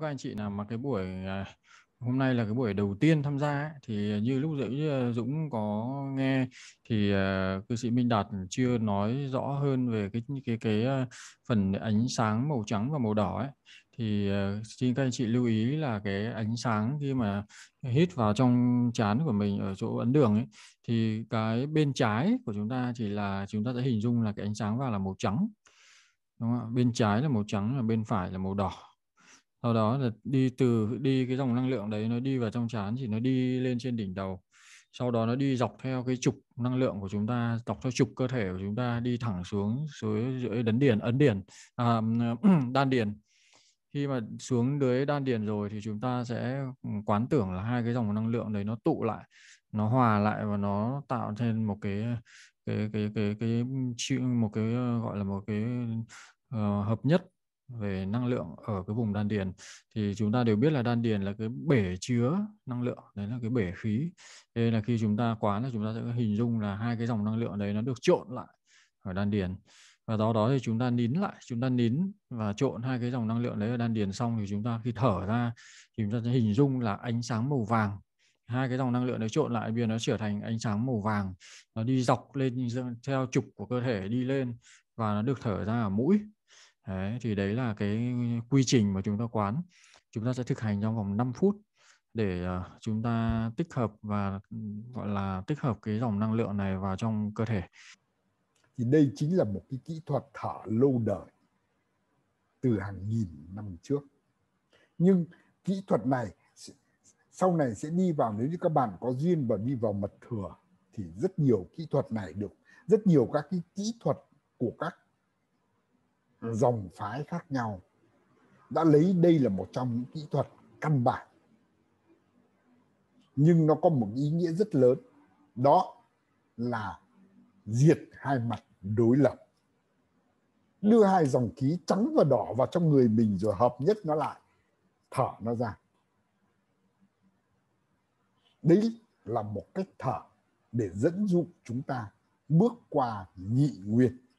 các anh chị nào mà cái buổi à, hôm nay là cái buổi đầu tiên tham gia ấy, thì như lúc nãy Dũng có nghe thì uh, cư sĩ Minh Đạt chưa nói rõ hơn về cái cái cái à, phần ánh sáng màu trắng và màu đỏ ấy. Thì uh, xin các anh chị lưu ý là cái ánh sáng khi mà hít vào trong chán của mình ở chỗ ấn đường ấy thì cái bên trái của chúng ta chỉ là chúng ta sẽ hình dung là cái ánh sáng vào là màu trắng đúng không ạ? Bên trái là màu trắng và bên phải là màu đỏ sau đó là đi từ đi cái dòng năng lượng đấy nó đi vào trong chán thì nó đi lên trên đỉnh đầu. Sau đó nó đi dọc theo cái trục năng lượng của chúng ta dọc theo trục cơ thể của chúng ta đi thẳng xuống dưới dưới đấn điền ấn điền à, đan điền. Khi mà xuống dưới đan điền rồi thì chúng ta sẽ quán tưởng là hai cái dòng năng lượng đấy nó tụ lại nó hòa lại và nó tạo nên một cái cái cái cái cái, cái một cái ờ, gọi là một cái uh, hợp nhất về năng lượng ở cái vùng đan điền, thì chúng ta đều biết là đan điền là cái bể chứa năng lượng, đấy là cái bể khí. Đây là khi chúng ta quán là chúng ta sẽ hình dung là hai cái dòng năng lượng đấy nó được trộn lại ở đan điền. Và do đó thì chúng ta nín lại, chúng ta nín và trộn hai cái dòng năng lượng đấy ở đan điền xong thì chúng ta khi thở ra thì chúng ta sẽ hình dung là ánh sáng màu vàng. Hai cái dòng năng lượng đấy trộn lại bây giờ nó trở thành ánh sáng màu vàng, nó đi dọc lên theo trục của cơ thể đi lên và nó được thở ra ở mũi đấy, thì đấy là cái quy trình mà chúng ta quán. Chúng ta sẽ thực hành trong vòng 5 phút để ờ, chúng ta tích hợp và gọi là tích hợp cái dòng năng lượng này vào trong cơ thể. Thì đây chính là một cái kỹ thuật thở lâu đời từ hàng nghìn năm trước. Nhưng kỹ thuật này sau này sẽ đi vào nếu như các bạn có duyên và đi vào mật thừa thì rất nhiều kỹ thuật này được rất nhiều các cái kỹ thuật của các dòng phái khác nhau, đã lấy đây là một trong những kỹ thuật căn bản. Nhưng nó có một ý nghĩa rất lớn, đó là diệt hai mặt đối lập. Đưa hai dòng khí trắng và đỏ vào trong người mình rồi hợp nhất nó lại, thở nó ra. Đấy là một cách thở để dẫn dụ chúng ta bước qua nhị nguyên.